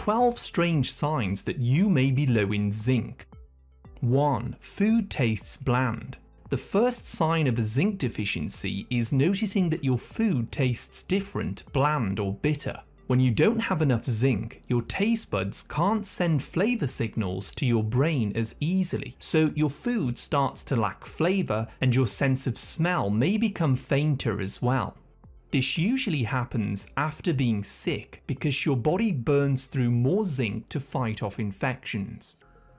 12 strange signs that you may be low in zinc. 1. Food tastes bland. The first sign of a zinc deficiency is noticing that your food tastes different, bland or bitter. When you don't have enough zinc, your taste buds can't send flavour signals to your brain as easily, so your food starts to lack flavour and your sense of smell may become fainter as well. This usually happens after being sick because your body burns through more zinc to fight off infections.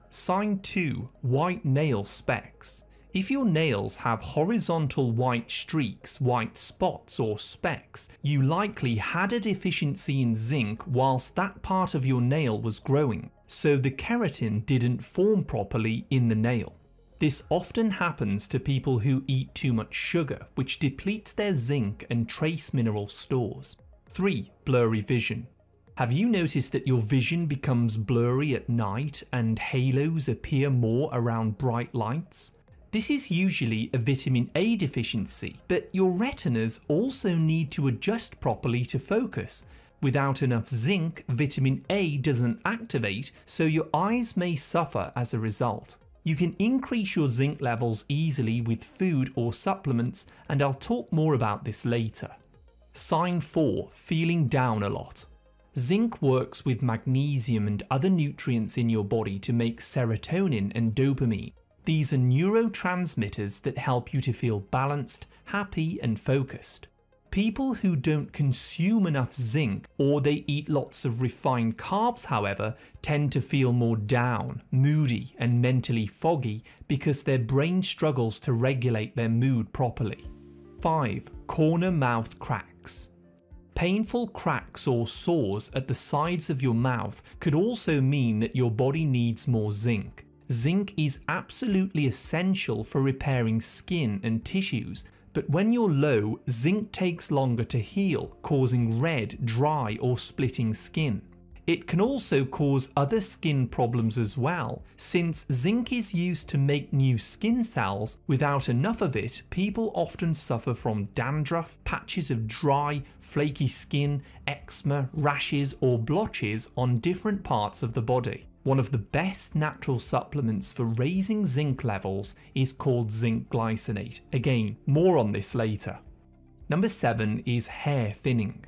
Sign 2 White nail specks. If your nails have horizontal white streaks, white spots or specks, you likely had a deficiency in zinc whilst that part of your nail was growing, so the keratin didn't form properly in the nail. This often happens to people who eat too much sugar, which depletes their zinc and trace mineral stores. 3. Blurry vision. Have you noticed that your vision becomes blurry at night and halos appear more around bright lights? This is usually a vitamin A deficiency, but your retinas also need to adjust properly to focus. Without enough zinc, vitamin A doesn't activate, so your eyes may suffer as a result. You can increase your zinc levels easily with food or supplements, and I'll talk more about this later. Sign 4 Feeling down a lot. Zinc works with magnesium and other nutrients in your body to make serotonin and dopamine. These are neurotransmitters that help you to feel balanced, happy, and focused. People who don't consume enough zinc or they eat lots of refined carbs, however, tend to feel more down, moody, and mentally foggy because their brain struggles to regulate their mood properly. 5. Corner mouth cracks. Painful cracks or sores at the sides of your mouth could also mean that your body needs more zinc. Zinc is absolutely essential for repairing skin and tissues, but when you're low, zinc takes longer to heal, causing red, dry, or splitting skin. It can also cause other skin problems as well. Since zinc is used to make new skin cells, without enough of it, people often suffer from dandruff, patches of dry, flaky skin, eczema, rashes, or blotches on different parts of the body. One of the best natural supplements for raising zinc levels is called zinc glycinate. Again, more on this later. Number 7 is hair thinning.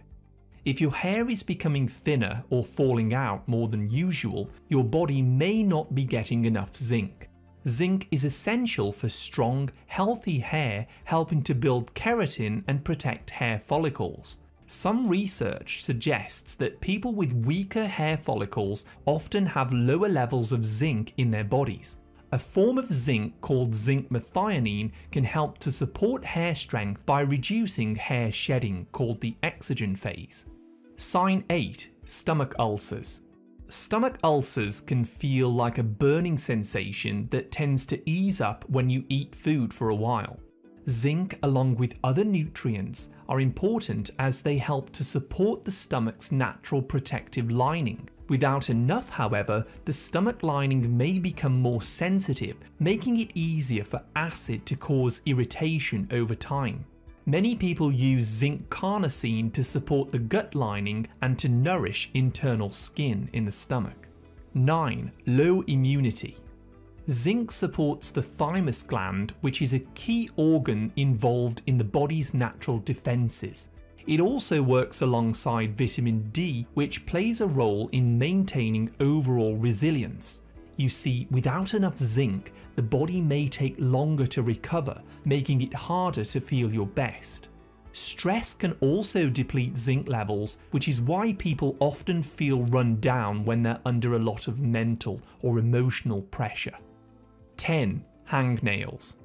If your hair is becoming thinner or falling out more than usual, your body may not be getting enough zinc. Zinc is essential for strong, healthy hair, helping to build keratin and protect hair follicles. Some research suggests that people with weaker hair follicles often have lower levels of zinc in their bodies. A form of zinc called zinc methionine can help to support hair strength by reducing hair shedding called the exogen phase. Sign 8 Stomach ulcers. Stomach ulcers can feel like a burning sensation that tends to ease up when you eat food for a while. Zinc, along with other nutrients, are important as they help to support the stomach's natural protective lining. Without enough, however, the stomach lining may become more sensitive, making it easier for acid to cause irritation over time. Many people use zinc carnosine to support the gut lining and to nourish internal skin in the stomach. 9. Low immunity. Zinc supports the thymus gland, which is a key organ involved in the body's natural defences. It also works alongside vitamin D, which plays a role in maintaining overall resilience. You see, without enough zinc, the body may take longer to recover, making it harder to feel your best. Stress can also deplete zinc levels, which is why people often feel run down when they're under a lot of mental or emotional pressure. 10. Hangnails.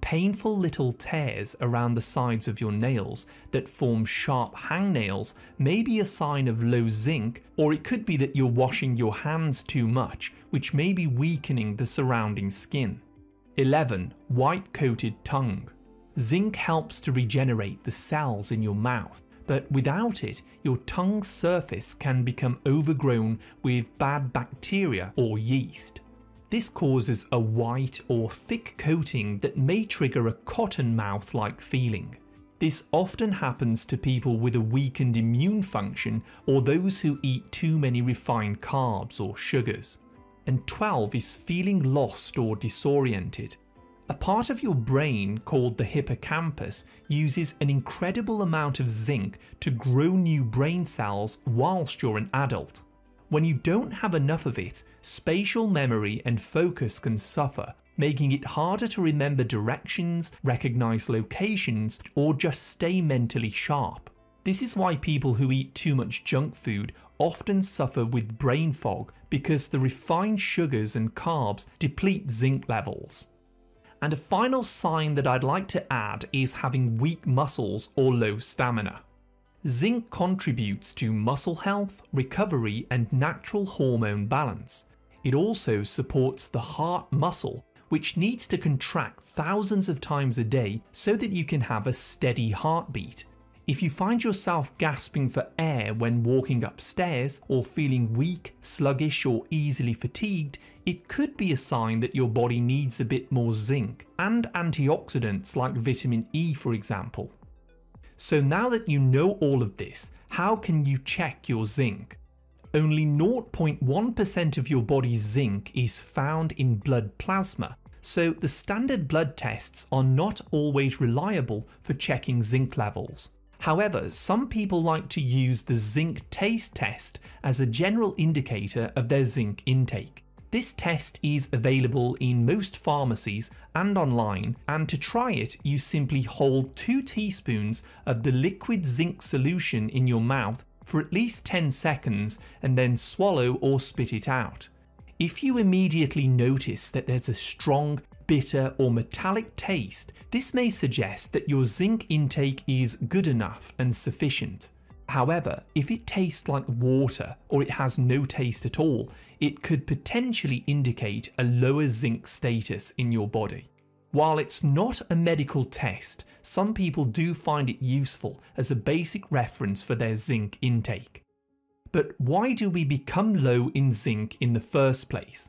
Painful little tears around the sides of your nails that form sharp hangnails may be a sign of low zinc, or it could be that you're washing your hands too much, which may be weakening the surrounding skin. 11. White coated tongue. Zinc helps to regenerate the cells in your mouth, but without it, your tongue's surface can become overgrown with bad bacteria or yeast. This causes a white or thick coating that may trigger a cotton mouth like feeling. This often happens to people with a weakened immune function or those who eat too many refined carbs or sugars. And 12 is feeling lost or disoriented. A part of your brain called the hippocampus uses an incredible amount of zinc to grow new brain cells whilst you're an adult. When you don't have enough of it, spatial memory and focus can suffer, making it harder to remember directions, recognize locations, or just stay mentally sharp. This is why people who eat too much junk food often suffer with brain fog because the refined sugars and carbs deplete zinc levels. And a final sign that I'd like to add is having weak muscles or low stamina. Zinc contributes to muscle health, recovery, and natural hormone balance. It also supports the heart muscle, which needs to contract thousands of times a day so that you can have a steady heartbeat. If you find yourself gasping for air when walking upstairs or feeling weak, sluggish, or easily fatigued, it could be a sign that your body needs a bit more zinc and antioxidants like vitamin E, for example. So now that you know all of this, how can you check your zinc? Only 0.1% of your body's zinc is found in blood plasma, so the standard blood tests are not always reliable for checking zinc levels. However, some people like to use the zinc taste test as a general indicator of their zinc intake. This test is available in most pharmacies and online, and to try it, you simply hold 2 teaspoons of the liquid zinc solution in your mouth for at least 10 seconds and then swallow or spit it out. If you immediately notice that there's a strong, bitter, or metallic taste, this may suggest that your zinc intake is good enough and sufficient. However, if it tastes like water or it has no taste at all, it could potentially indicate a lower zinc status in your body. While it's not a medical test, some people do find it useful as a basic reference for their zinc intake. But why do we become low in zinc in the first place?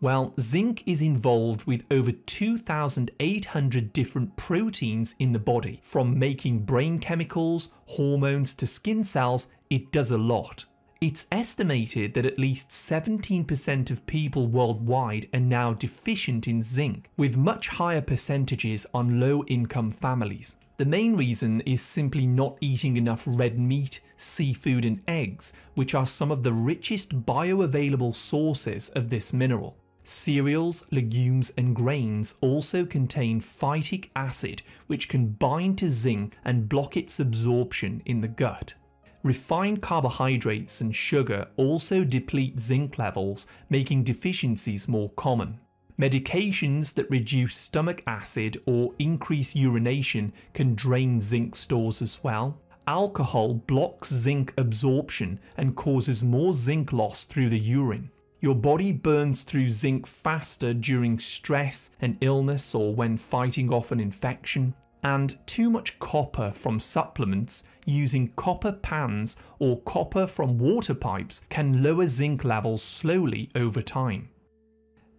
Well, zinc is involved with over 2,800 different proteins in the body. From making brain chemicals, hormones to skin cells, it does a lot. It's estimated that at least 17% of people worldwide are now deficient in zinc, with much higher percentages on low income families. The main reason is simply not eating enough red meat, seafood, and eggs, which are some of the richest bioavailable sources of this mineral. Cereals, legumes, and grains also contain phytic acid, which can bind to zinc and block its absorption in the gut. Refined carbohydrates and sugar also deplete zinc levels, making deficiencies more common. Medications that reduce stomach acid or increase urination can drain zinc stores as well. Alcohol blocks zinc absorption and causes more zinc loss through the urine. Your body burns through zinc faster during stress and illness or when fighting off an infection and too much copper from supplements using copper pans or copper from water pipes can lower zinc levels slowly over time.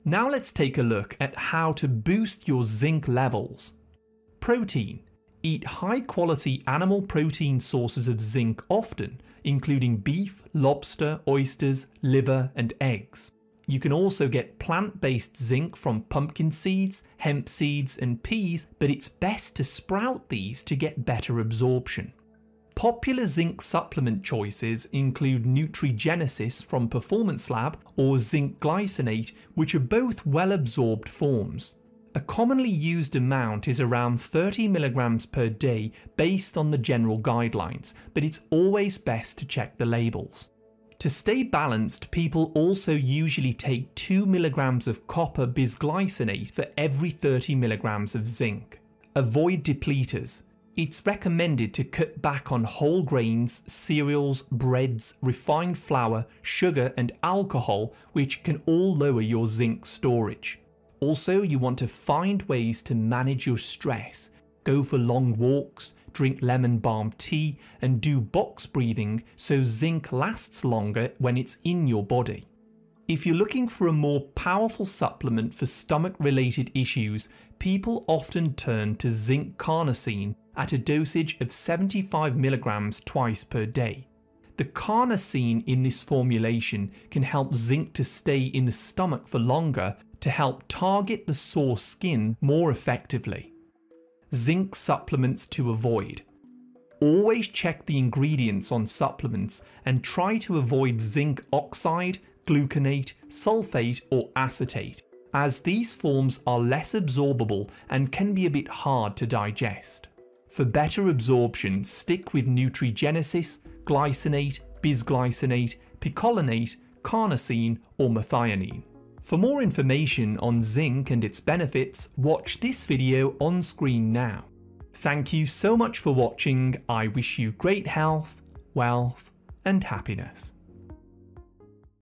Now let's take a look at how to boost your zinc levels. Protein. Eat high quality animal protein sources of zinc often, including beef, lobster, oysters, liver, and eggs. You can also get plant-based zinc from pumpkin seeds, hemp seeds and peas, but it's best to sprout these to get better absorption. Popular zinc supplement choices include Nutrigenesis from Performance Lab or zinc glycinate, which are both well absorbed forms. A commonly used amount is around 30 milligrams per day based on the general guidelines, but it's always best to check the labels. To stay balanced, people also usually take 2 mg of copper bisglycinate for every 30 mg of zinc. Avoid depleters. It's recommended to cut back on whole grains, cereals, breads, refined flour, sugar, and alcohol, which can all lower your zinc storage. Also, you want to find ways to manage your stress. Go for long walks, drink lemon balm tea, and do box breathing so zinc lasts longer when it's in your body. If you're looking for a more powerful supplement for stomach related issues, people often turn to zinc carnosine at a dosage of 75mg twice per day. The carnosine in this formulation can help zinc to stay in the stomach for longer to help target the sore skin more effectively. Zinc supplements to avoid. Always check the ingredients on supplements and try to avoid zinc oxide, gluconate, sulfate or acetate, as these forms are less absorbable and can be a bit hard to digest. For better absorption, stick with Nutrigenesis, glycinate, bisglycinate, picolinate, carnosine or methionine. For more information on zinc and its benefits, watch this video on screen now. Thank you so much for watching. I wish you great health, wealth, and happiness.